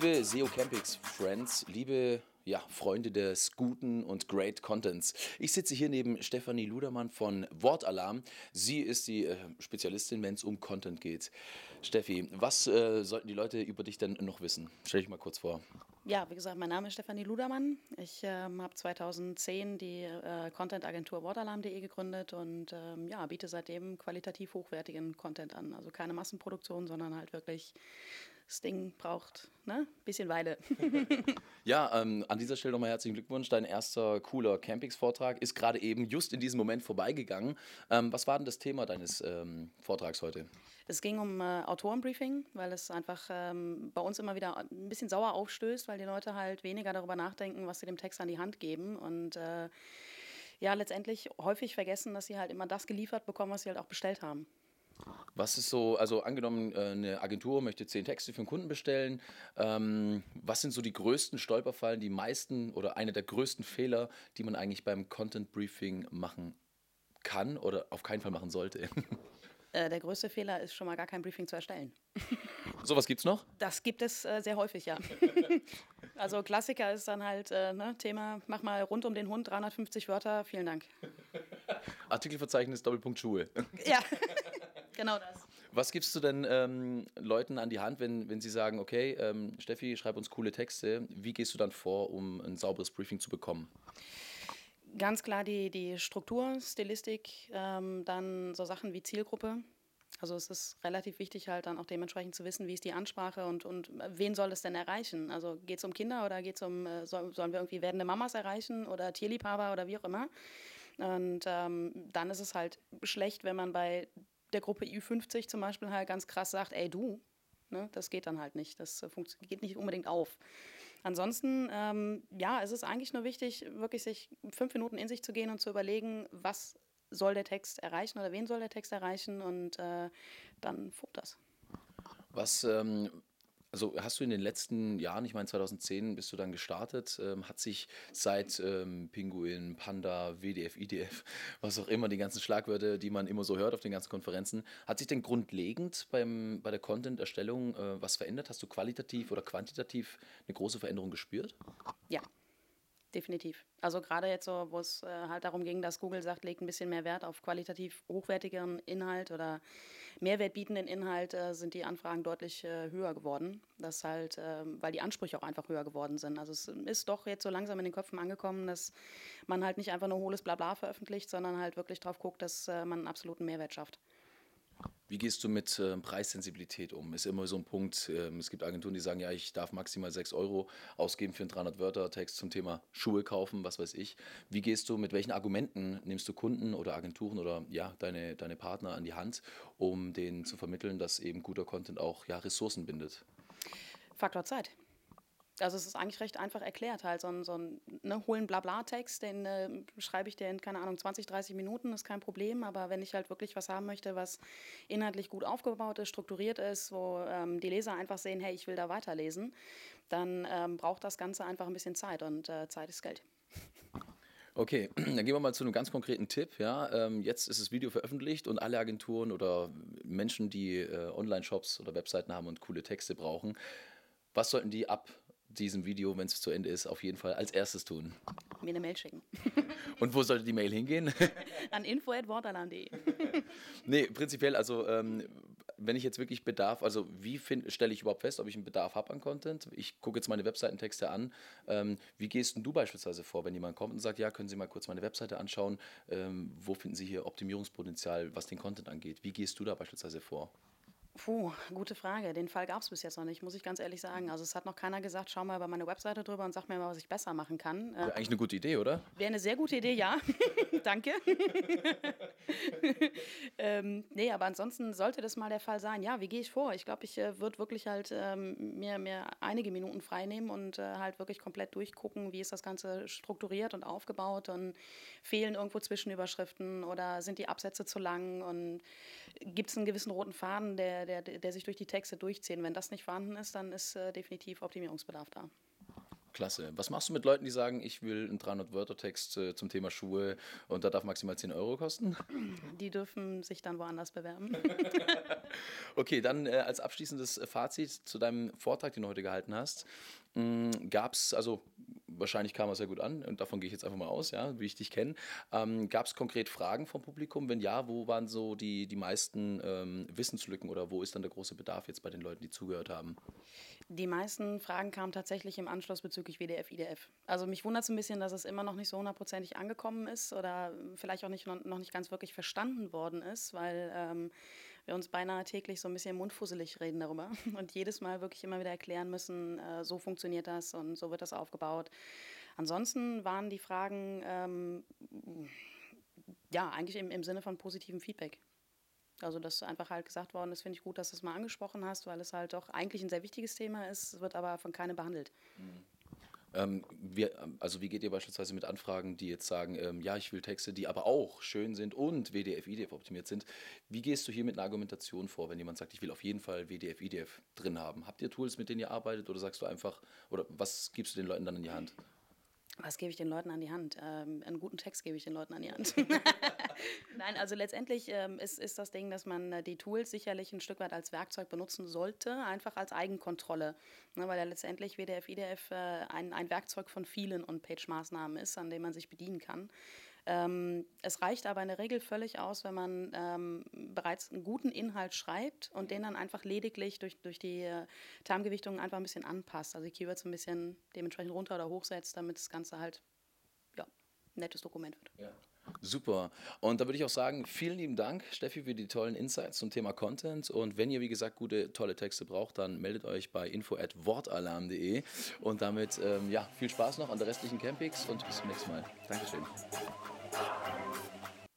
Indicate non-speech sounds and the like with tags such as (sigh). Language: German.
Liebe SEO Campings Friends, liebe ja, Freunde des guten und great Contents. Ich sitze hier neben Stefanie Ludermann von Wortalarm. Sie ist die äh, Spezialistin, wenn es um Content geht. Steffi, was äh, sollten die Leute über dich denn noch wissen? Stell dich mal kurz vor. Ja, wie gesagt, mein Name ist Stefanie Ludermann. Ich ähm, habe 2010 die äh, Content-Agentur Wortalarm.de gegründet und ähm, ja, biete seitdem qualitativ hochwertigen Content an. Also keine Massenproduktion, sondern halt wirklich das Ding braucht ne? ein bisschen Weile. (laughs) ja, ähm, an dieser Stelle nochmal herzlichen Glückwunsch. Dein erster cooler Campings-Vortrag ist gerade eben just in diesem Moment vorbeigegangen. Ähm, was war denn das Thema deines ähm, Vortrags heute? Es ging um äh, Autorenbriefing, weil es einfach ähm, bei uns immer wieder ein bisschen sauer aufstößt, weil die Leute halt weniger darüber nachdenken, was sie dem Text an die Hand geben und äh, ja, letztendlich häufig vergessen, dass sie halt immer das geliefert bekommen, was sie halt auch bestellt haben. Was ist so, also angenommen, äh, eine Agentur möchte zehn Texte für einen Kunden bestellen. Ähm, was sind so die größten Stolperfallen, die meisten oder eine der größten Fehler, die man eigentlich beim Content Briefing machen kann oder auf keinen Fall machen sollte? (laughs) Äh, der größte Fehler ist schon mal gar kein Briefing zu erstellen. (laughs) Sowas gibt es noch? Das gibt es äh, sehr häufig, ja. (laughs) also Klassiker ist dann halt äh, ne, Thema, mach mal rund um den Hund 350 Wörter, vielen Dank. Artikelverzeichnis Doppelpunkt Schuhe. ja. Genau das. Was gibst du denn ähm, Leuten an die Hand, wenn, wenn sie sagen, okay, ähm, Steffi, schreib uns coole Texte. Wie gehst du dann vor, um ein sauberes Briefing zu bekommen? Ganz klar die, die Struktur, Stilistik, ähm, dann so Sachen wie Zielgruppe. Also es ist relativ wichtig halt dann auch dementsprechend zu wissen, wie ist die Ansprache und, und wen soll es denn erreichen? Also geht es um Kinder oder geht es um, äh, soll, sollen wir irgendwie werdende Mamas erreichen oder Tierliebhaber oder wie auch immer? Und ähm, dann ist es halt schlecht, wenn man bei der Gruppe Ü50 zum Beispiel halt ganz krass sagt, ey du, ne, das geht dann halt nicht, das äh, geht nicht unbedingt auf. Ansonsten, ähm, ja, es ist eigentlich nur wichtig, wirklich sich fünf Minuten in sich zu gehen und zu überlegen, was soll der Text erreichen oder wen soll der Text erreichen und äh, dann funkt das. Was ähm, also hast du in den letzten Jahren, ich meine 2010 bist du dann gestartet, ähm, hat sich seit ähm, Pinguin, Panda, WDF, IDF, (laughs) was auch immer, die ganzen Schlagwörter, die man immer so hört auf den ganzen Konferenzen, hat sich denn grundlegend beim, bei der Content-Erstellung äh, was verändert? Hast du qualitativ oder quantitativ eine große Veränderung gespürt? Ja, definitiv. Also gerade jetzt so, wo es äh, halt darum ging, dass Google sagt, legt ein bisschen mehr Wert auf qualitativ hochwertigeren Inhalt oder Mehrwert bietenden Inhalt, äh, sind die Anfragen deutlich äh, höher geworden. Das halt, ähm, weil die Ansprüche auch einfach höher geworden sind. Also es ist doch jetzt so langsam in den Köpfen angekommen, dass man halt nicht einfach nur hohles Blabla veröffentlicht, sondern halt wirklich drauf guckt, dass äh, man einen absoluten Mehrwert schafft. Wie gehst du mit äh, Preissensibilität um? Ist immer so ein Punkt. Ähm, es gibt Agenturen, die sagen, ja, ich darf maximal 6 Euro ausgeben für einen 300-Wörter-Text zum Thema Schuhe kaufen, was weiß ich. Wie gehst du, mit welchen Argumenten nimmst du Kunden oder Agenturen oder ja, deine, deine Partner an die Hand, um denen zu vermitteln, dass eben guter Content auch ja, Ressourcen bindet? Faktor Zeit. Also es ist eigentlich recht einfach erklärt halt. So ein, so ein ne, hohlen Blabla-Text, den äh, schreibe ich dir in, keine Ahnung, 20, 30 Minuten, ist kein Problem. Aber wenn ich halt wirklich was haben möchte, was inhaltlich gut aufgebaut ist, strukturiert ist, wo ähm, die Leser einfach sehen, hey, ich will da weiterlesen, dann ähm, braucht das Ganze einfach ein bisschen Zeit und äh, Zeit ist Geld. Okay, (clears throat) dann gehen wir mal zu einem ganz konkreten Tipp. Ja, ähm, jetzt ist das Video veröffentlicht und alle Agenturen oder Menschen, die äh, Online-Shops oder Webseiten haben und coole Texte brauchen, was sollten die ab diesem Video, wenn es zu Ende ist, auf jeden Fall als erstes tun? Mir eine Mail schicken. (laughs) Und wo sollte die Mail hingehen? (laughs) An info.wortalarm.de. (laughs) nee, prinzipiell, also ähm, wenn ich jetzt wirklich Bedarf, also wie stelle ich überhaupt fest, ob ich einen Bedarf habe an Content? Ich gucke jetzt meine Webseitentexte an. Ähm, wie gehst du beispielsweise vor, wenn jemand kommt und sagt, ja, können Sie mal kurz meine Webseite anschauen? Ähm, wo finden Sie hier Optimierungspotenzial, was den Content angeht? Wie gehst du da beispielsweise vor? Puh, gute Frage. Den Fall gab es bis jetzt noch nicht, muss ich ganz ehrlich sagen. Also es hat noch keiner gesagt, schau mal über meine Webseite drüber und sag mir mal, was ich besser machen kann. Wäre eigentlich eine gute Idee, oder? Wäre eine sehr gute Idee, ja. (laughs) Danke. (laughs) ähm, nee, aber ansonsten sollte das mal der Fall sein. Ja, wie gehe ich vor? Ich glaube, ich äh, würde wirklich halt ähm, mir, mir einige Minuten freinehmen und äh, halt wirklich komplett durchgucken, wie ist das Ganze strukturiert und aufgebaut und fehlen irgendwo Zwischenüberschriften oder sind die Absätze zu lang und gibt es einen gewissen roten Faden, der der, der sich durch die Texte durchziehen. Wenn das nicht vorhanden ist, dann ist äh, definitiv Optimierungsbedarf da. Klasse. Was machst du mit Leuten, die sagen, ich will einen 300-Wörter-Text äh, zum Thema Schuhe und da darf maximal 10 Euro kosten? Die dürfen sich dann woanders bewerben. (laughs) okay, dann äh, als abschließendes Fazit zu deinem Vortrag, den du heute gehalten hast. Hm, Gab es, also wahrscheinlich kam er sehr gut an und davon gehe ich jetzt einfach mal aus, ja, wie ich dich kenne. Ähm, Gab es konkret Fragen vom Publikum? Wenn ja, wo waren so die, die meisten ähm, Wissenslücken oder wo ist dann der große Bedarf jetzt bei den Leuten, die zugehört haben? Die meisten Fragen kamen tatsächlich im Anschluss bezüglich WDF, IDF. Also mich wundert es ein bisschen, dass es immer noch nicht so hundertprozentig angekommen ist oder vielleicht auch nicht, noch nicht ganz wirklich verstanden worden ist, weil ähm, wir uns beinahe täglich so ein bisschen mundfusselig reden darüber (laughs) und jedes Mal wirklich immer wieder erklären müssen, äh, so funktioniert das und so wird das aufgebaut. Ansonsten waren die Fragen ähm, ja eigentlich im, im Sinne von positivem Feedback. Also, dass einfach halt gesagt worden ist, finde ich gut, dass du es mal angesprochen hast, weil es halt doch eigentlich ein sehr wichtiges Thema ist, wird aber von keinem behandelt. Mhm. Ähm, wir, also wie geht ihr beispielsweise mit Anfragen, die jetzt sagen, ähm, ja, ich will Texte, die aber auch schön sind und WDF, IDF optimiert sind. Wie gehst du hier mit einer Argumentation vor, wenn jemand sagt, ich will auf jeden Fall WDF, IDF drin haben? Habt ihr Tools, mit denen ihr arbeitet oder sagst du einfach, oder was gibst du den Leuten dann in die Hand? Was gebe ich den Leuten an die Hand? Ähm, einen guten Text gebe ich den Leuten an die Hand. (laughs) Nein, also letztendlich ähm, ist, ist das Ding, dass man äh, die Tools sicherlich ein Stück weit als Werkzeug benutzen sollte, einfach als Eigenkontrolle. Ne, weil ja letztendlich WDF, IDF äh, ein, ein Werkzeug von vielen On-Page-Maßnahmen ist, an dem man sich bedienen kann. Ähm, es reicht aber in der Regel völlig aus, wenn man ähm, bereits einen guten Inhalt schreibt und den dann einfach lediglich durch, durch die äh, Termgewichtung einfach ein bisschen anpasst. Also die Keywords ein bisschen dementsprechend runter oder hochsetzt, damit das Ganze halt ja, ein nettes Dokument wird. Ja. Super. Und da würde ich auch sagen, vielen lieben Dank, Steffi, für die tollen Insights zum Thema Content. Und wenn ihr, wie gesagt, gute, tolle Texte braucht, dann meldet euch bei info.wortalarm.de. Und damit, ähm, ja, viel Spaß noch an der restlichen Campings und bis zum nächsten Mal. Dankeschön. Thank you.